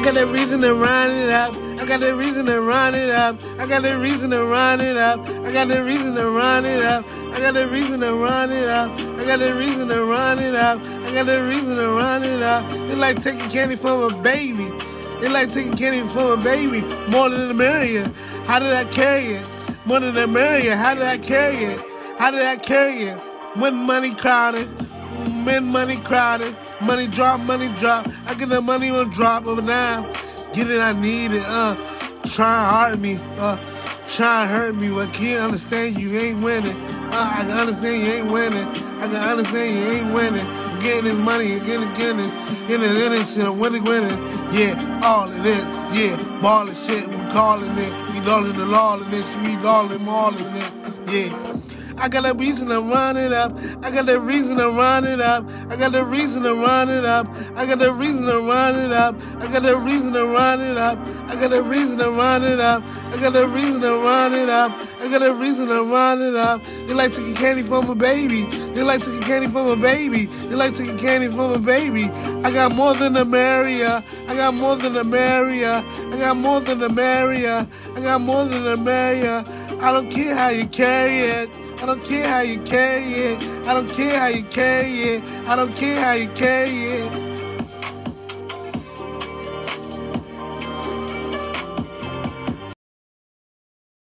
I got that reason to run it up. I got that reason to run it up. I got that reason to run it up. I got that reason to run it up. I got that reason to run it up. I got that reason to run it up. I got that reason to run it up. It's like taking candy from a baby. It's like taking candy from a baby. More than the merrier. How did I carry it? More than the merrier. How did I carry it? How did I carry it? When money crowded. When money crowded. Money drop, money drop. I get the money on drop over now. Get it, I need it. Uh, try and hurt me. Uh, try and hurt me. But I can't understand you ain't winning. Uh, I can understand you ain't winning. I can understand you ain't winning. You're getting this money, you're getting, getting this, getting this, getting this shit. I'm winning, winning. Yeah, all of this. Yeah, ballin' shit. We calling it. We calling the law in this. We calling all of it. Yeah. I got a reason to run it up. I got a reason to run it up. I got a reason to run it up. I got a reason to run it up. I got a reason to run it up. I got a reason to run it up. I got a reason to run it up. I got a reason to run it up. They like taking candy from a baby. They like taking candy from a baby. They like taking candy from a baby. I got more than a Maria. I got more than a Maria. I got more than a Maria. I got more than a Maria. I don't care how you carry it. I don't care how you carry it. I don't care how you carry it. I don't care how you carry it.